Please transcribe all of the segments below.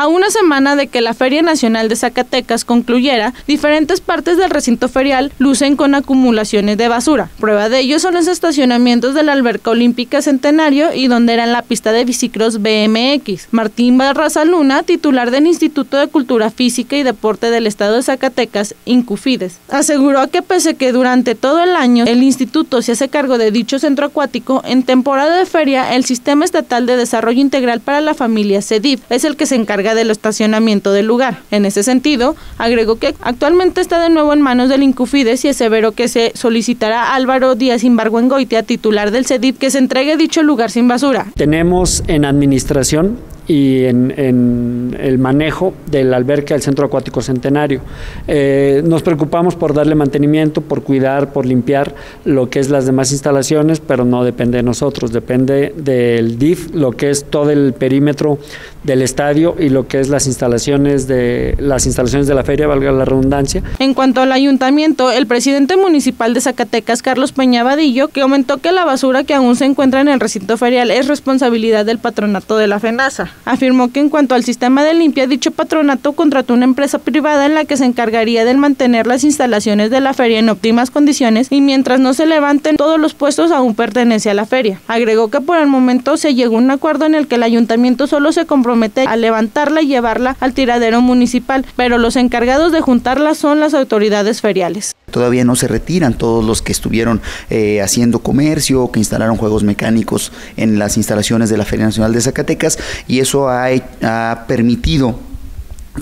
A una semana de que la Feria Nacional de Zacatecas concluyera, diferentes partes del recinto ferial lucen con acumulaciones de basura. Prueba de ello son los estacionamientos de la Alberca Olímpica Centenario y donde era la pista de bicicross BMX. Martín Barraza Luna, titular del Instituto de Cultura Física y Deporte del Estado de Zacatecas, Incufides, aseguró que pese que durante todo el año el instituto se hace cargo de dicho centro acuático, en temporada de feria el Sistema Estatal de Desarrollo Integral para la Familia CEDIF es el que se encarga del estacionamiento del lugar. En ese sentido, agregó que actualmente está de nuevo en manos del Incufides y aseveró que se solicitará a Álvaro Díaz Imbargüengoitia, titular del CEDIF, que se entregue dicho lugar sin basura. Tenemos en administración y en, el manejo del alberca del Centro Acuático Centenario. Eh, nos preocupamos por darle mantenimiento, por cuidar, por limpiar lo que es las demás instalaciones, pero no depende de nosotros, depende del DIF, lo que es todo el perímetro del estadio y lo que es las instalaciones de las instalaciones de la feria, valga la redundancia. En cuanto al ayuntamiento, el presidente municipal de Zacatecas, Carlos Peña Vadillo, que aumentó que la basura que aún se encuentra en el recinto ferial es responsabilidad del patronato de la FENASA afirmó que en cuanto al sistema de limpia, dicho patronato contrató una empresa privada en la que se encargaría de mantener las instalaciones de la feria en óptimas condiciones y mientras no se levanten todos los puestos aún pertenece a la feria. Agregó que por el momento se llegó a un acuerdo en el que el ayuntamiento solo se compromete a levantarla y llevarla al tiradero municipal, pero los encargados de juntarla son las autoridades feriales. Todavía no se retiran todos los que estuvieron eh, haciendo comercio, que instalaron juegos mecánicos en las instalaciones de la Feria Nacional de Zacatecas y eso ha, ha permitido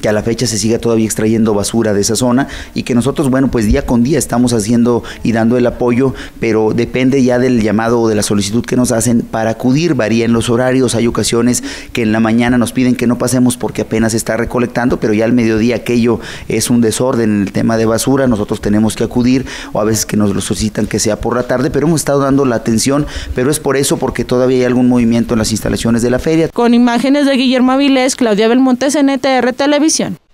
que a la fecha se siga todavía extrayendo basura de esa zona y que nosotros, bueno, pues día con día estamos haciendo y dando el apoyo, pero depende ya del llamado o de la solicitud que nos hacen para acudir, varían los horarios, hay ocasiones que en la mañana nos piden que no pasemos porque apenas está recolectando, pero ya al mediodía aquello es un desorden en el tema de basura, nosotros tenemos que acudir o a veces que nos lo solicitan que sea por la tarde, pero hemos estado dando la atención, pero es por eso porque todavía hay algún movimiento en las instalaciones de la feria. Con imágenes de Guillermo Avilés, Claudia Belmonte, NTR Televisión.